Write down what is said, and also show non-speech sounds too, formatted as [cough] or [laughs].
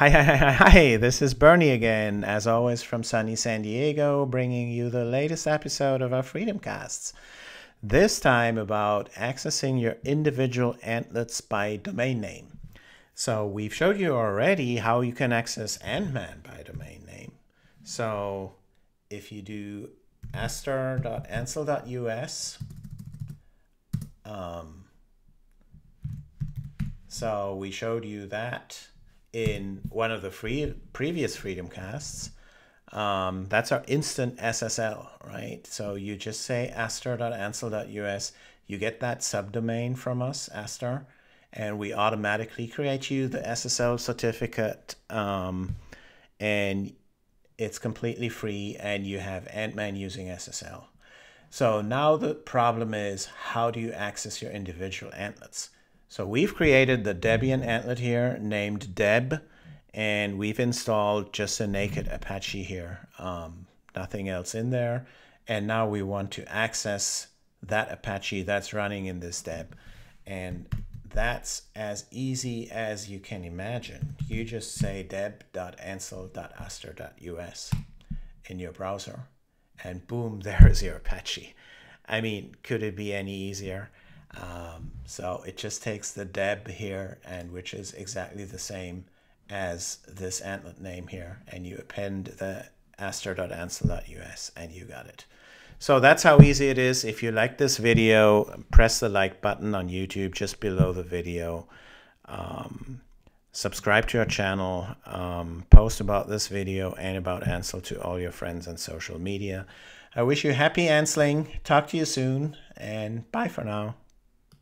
Hi, hi, hi, hi, hi. This is Bernie again, as always from sunny San Diego, bringing you the latest episode of our Freedom Casts. This time about accessing your individual antlets by domain name. So we've showed you already how you can access Antman by domain name. So if you do aster.antsle.us, um, so we showed you that in one of the free previous Freedom casts. Um, that's our instant SSL, right? So you just say aster.antsle.us, you get that subdomain from us, Aster, and we automatically create you the SSL certificate. Um, and it's completely free, and you have Antman using SSL. So now the problem is how do you access your individual antlets? So we've created the Debian antlet here named Deb, and we've installed just a naked Apache here, um, nothing else in there. And now we want to access that Apache that's running in this Deb. And that's as easy as you can imagine. You just say deb.antsle.aster.us in your browser, and boom, [laughs] there is your Apache. I mean, could it be any easier? Um, so it just takes the deb here, and which is exactly the same as this antlet name here, and you append the aster.antsle.us, and you got it. So that's how easy it is. If you like this video, press the like button on YouTube just below the video. Um, subscribe to our channel, um, post about this video and about Antsle to all your friends on social media. I wish you happy antsling. Talk to you soon, and bye for now.